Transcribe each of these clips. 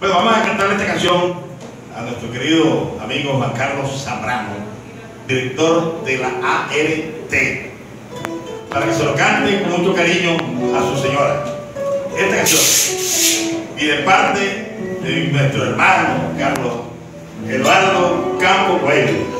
Bueno, vamos a cantar esta canción a nuestro querido amigo Juan Carlos Zambrano, director de la ART, para que se lo cante con mucho cariño a su señora. Esta canción. Y de parte de nuestro hermano Carlos Eduardo Campo Coelho.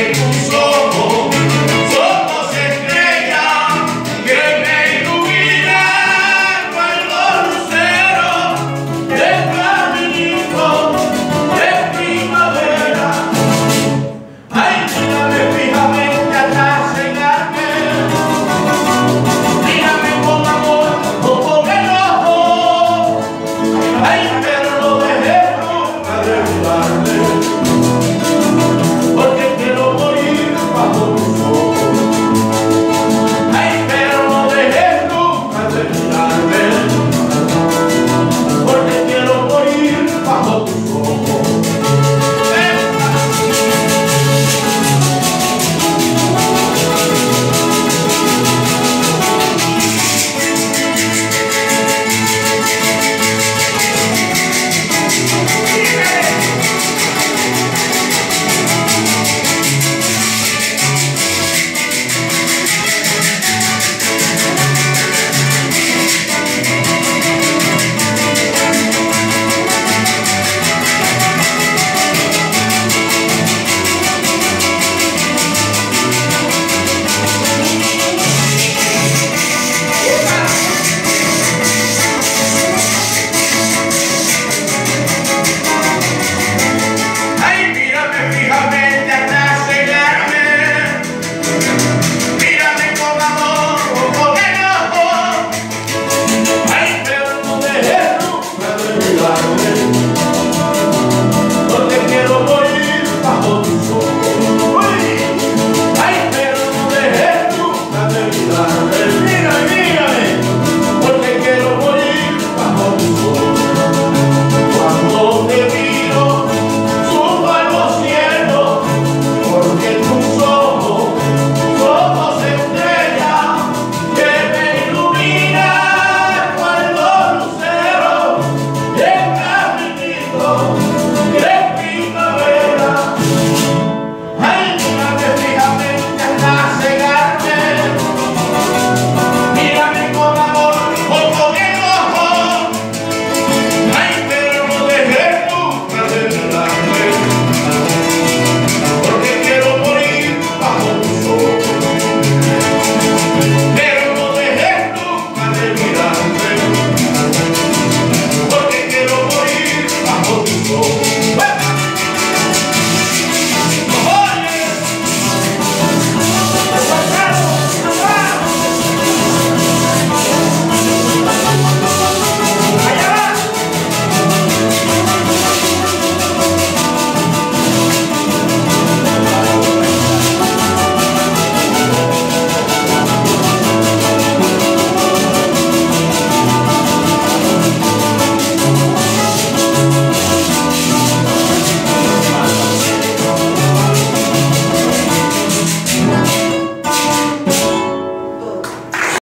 que tu solo Hallelujah.